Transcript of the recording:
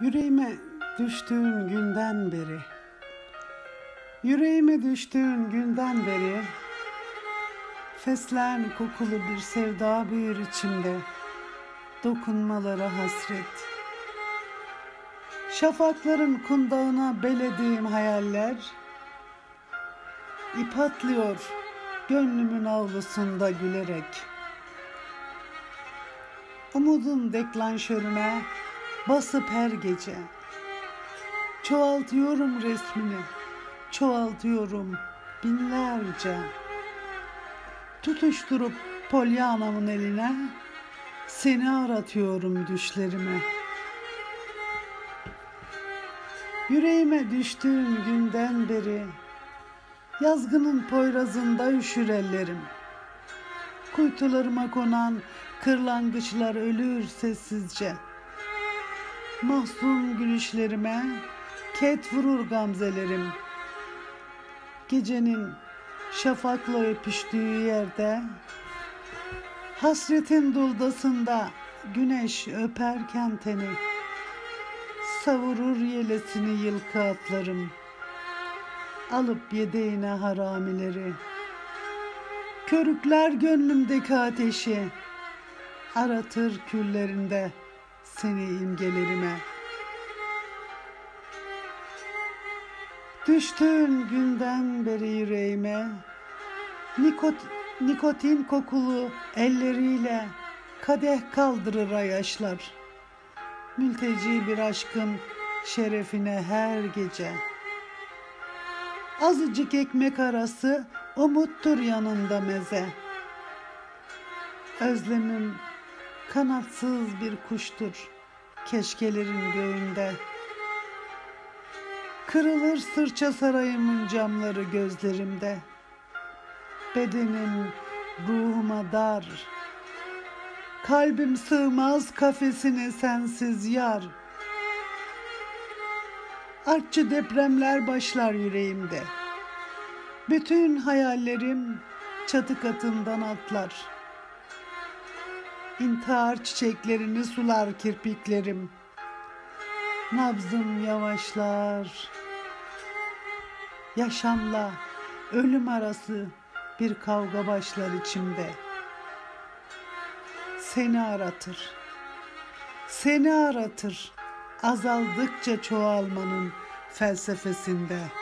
Yüreğime düştüğün günden beri Yüreğime düştüğün günden beri Fesleğen kokulu bir sevda büyür içimde Dokunmalara hasret. Şafakların kundağına belediğim hayaller ip atlıyor gönlümün avlusunda gülerek. Umudun deklanşörüne basıp her gece. Çoğaltıyorum resmini, çoğaltıyorum binlerce. Tutuşturup polyanamın eline Seni aratıyorum düşlerime. Yüreğime düştüğün günden beri Yazgının poyrazında üşür ellerim. Kuytularıma konan kırlangıçlar ölür sessizce Mahzun gülüşlerime ket vurur gamzelerim. Gecenin şafakla öpüştüğü yerde Hasretin duldasında güneş öperken teni Savurur yelesini yılkı atlarım. Alıp yedeğine haramileri. Körükler gönlümdeki ateşi Aratır küllerinde seni imgelerime. Düştüğün günden beri yüreğime nikot, nikotin kokulu elleriyle kadeh kaldırır yaşlar. Mülteci bir aşkın şerefine her gece. Azıcık ekmek arası umuttur yanında meze. Özlemim kanatsız bir kuştur keşkelerin göğünde. Kırılır sırça sarayımın camları gözlerimde. Bedenim ruhuma dar. Kalbim sığmaz kafesine sensiz yar. Artçı depremler başlar yüreğimde. Bütün hayallerim çatı katından atlar.'' İntihar çiçeklerini sular kirpiklerim. Nabzım yavaşlar. Yaşamla ölüm arası bir kavga başlar içimde. Seni aratır. Seni aratır. Azaldıkça çoğalmanın felsefesinde.''